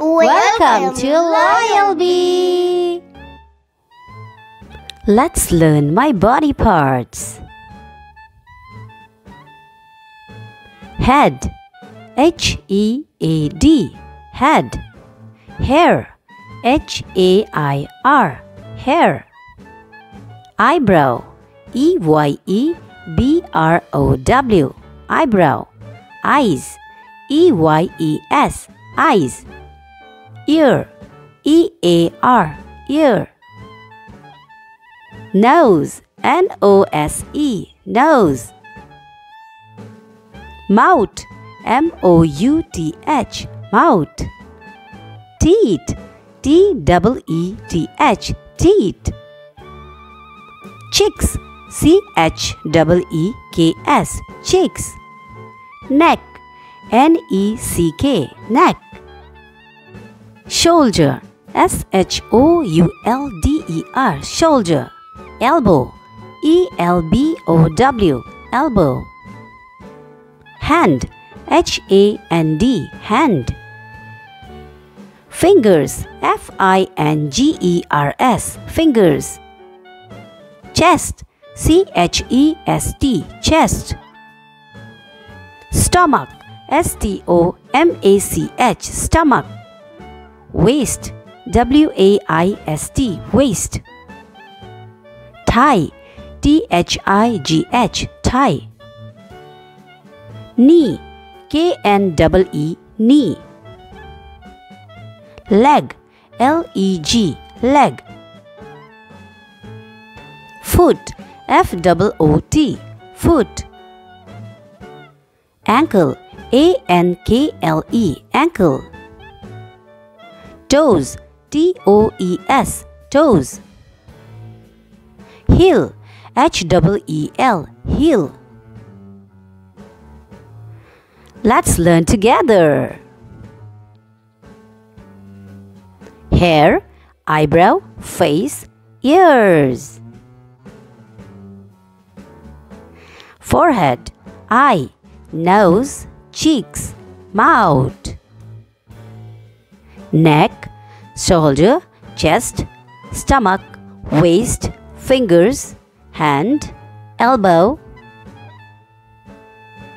Welcome to Loyal Bee. Let's learn my body parts. Head. H E A D. Head. Hair. H A I R. Hair. Eyebrow. E Y E B R O W. Eyebrow. Eyes. E Y E S. Eyes Ear E A R Ear. Nose N O S E Nose. Mouth M O U T H Mouth. Teeth T double E T H Teeth. Cheeks C H double E K S Cheeks Neck N E C K Neck Shoulder. S H O U L D E R. Shoulder. Elbow. E L B O W. Elbow. Hand. H A N D. Hand. Fingers. F I N G E R S. Fingers. Chest. C H E S T. Chest. Stomach. S T O M A C H. Stomach Waist W A I S T Waist Thigh T H I G H Thigh Knee K N double E Knee Leg L E G Leg. Foot F double O T Foot. Ankle A N K L E Ankle Toes. T O E S. Toes. Heel. H double E L. Heel. Let's learn together. Hair, eyebrow, face, ears. Forehead, eye, nose, cheeks, mouth. Neck, shoulder, chest, stomach, waist, fingers, hand, elbow,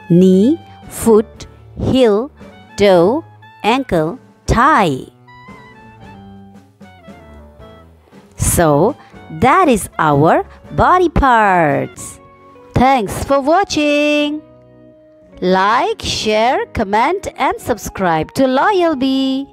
knee, foot, heel, toe, ankle, thigh. So, that is our body parts. Thanks for watching. Like, share, comment, and subscribe to Loyal Bee.